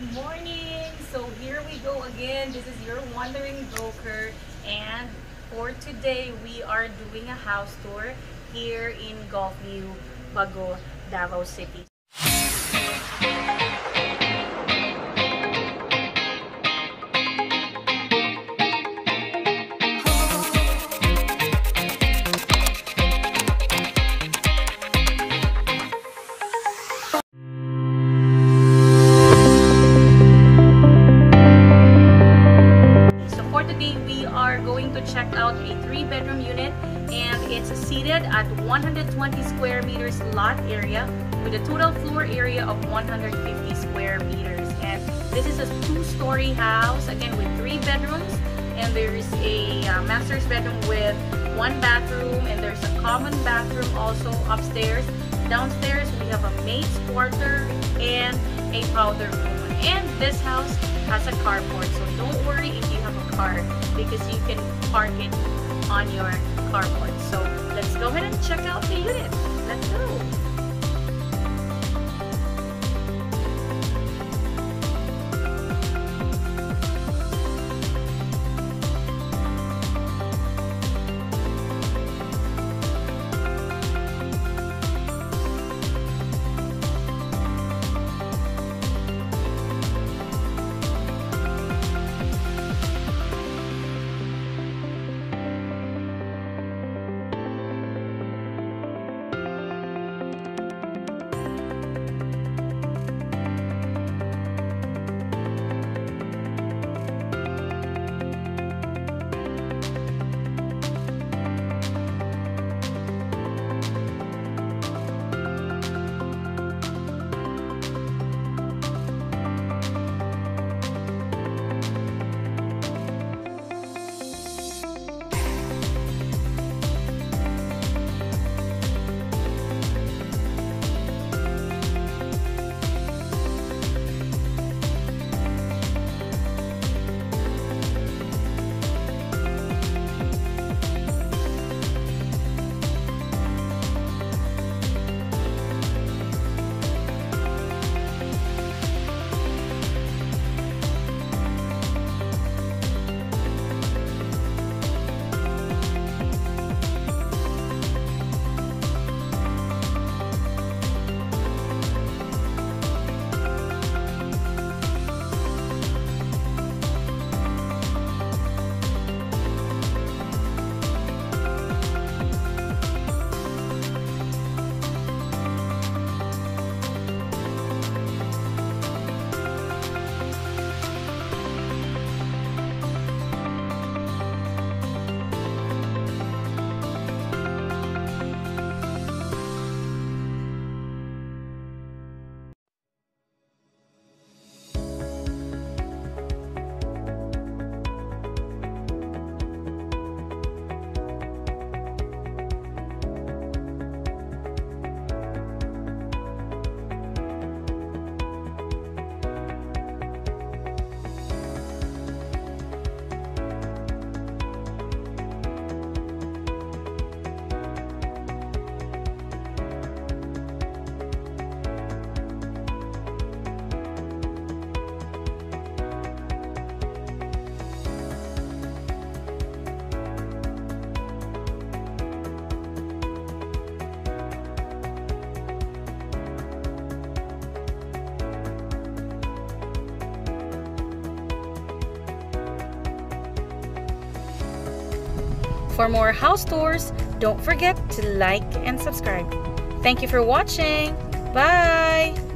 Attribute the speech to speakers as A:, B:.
A: Good morning! So here we go again. This is your Wandering Broker and for today we are doing a house tour here in Gulfview, Bago, Davao City. Seated at 120 square meters lot area with a total floor area of 150 square meters. And this is a two-story house again with three bedrooms. And there's a uh, master's bedroom with one bathroom and there's a common bathroom also upstairs. Downstairs we have a maid's quarter and a powder room. And this house has a carport so don't worry if you have a car because you can park it on your carport so let's go ahead and check out the unit. Let's go For more house tours, don't forget to like and subscribe. Thank you for watching. Bye!